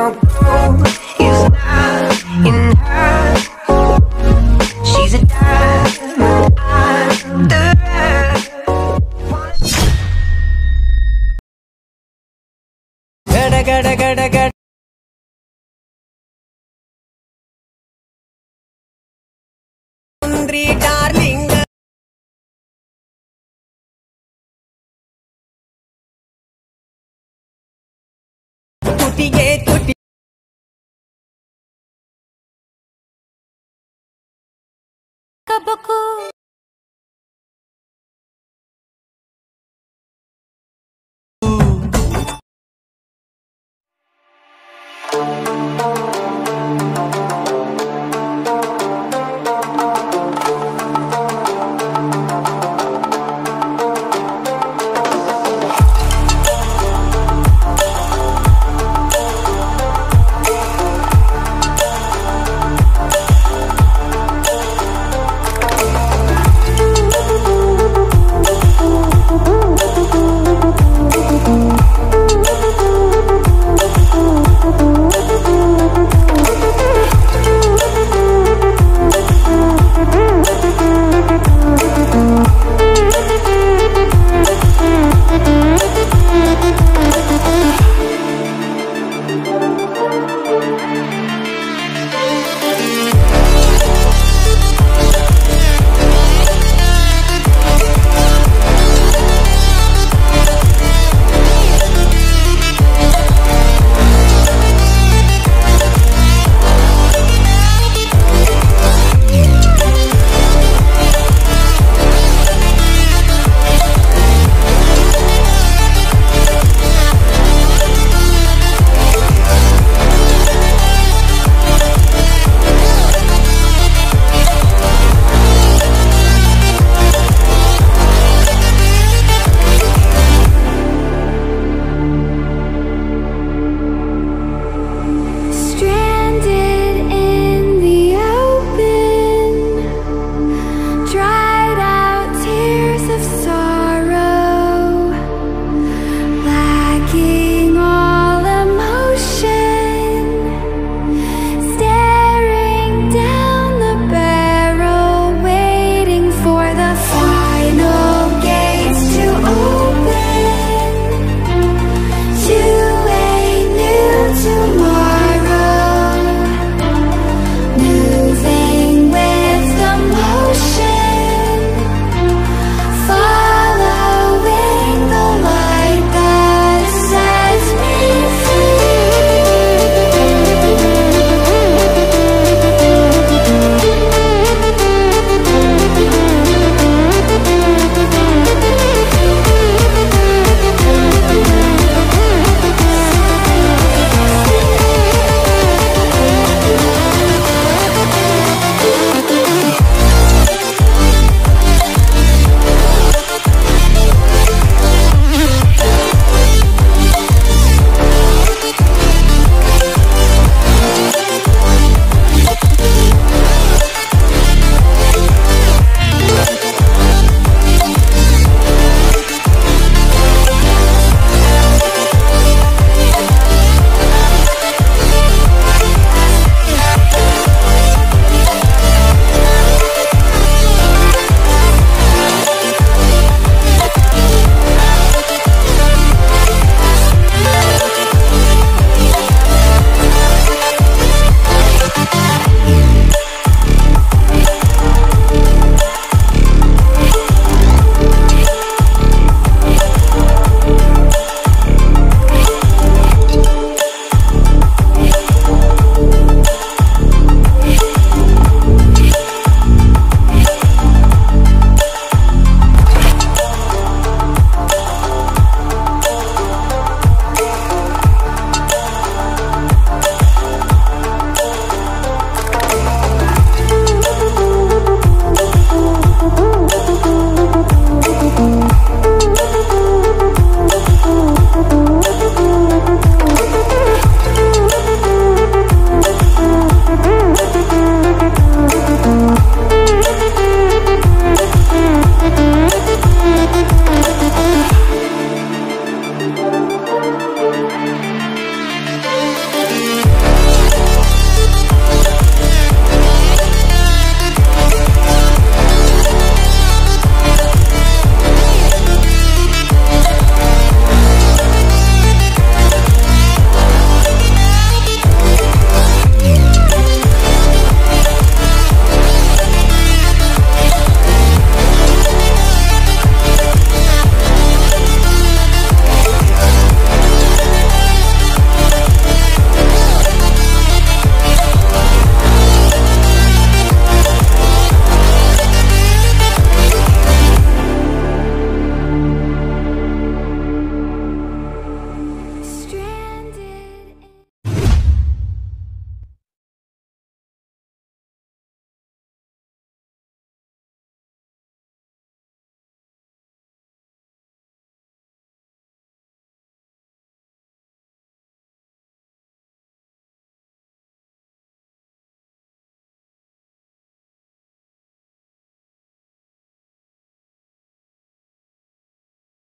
She's a diamond Three times. ತುಟಿಗೆ ತುಟಿ ಕಬಕು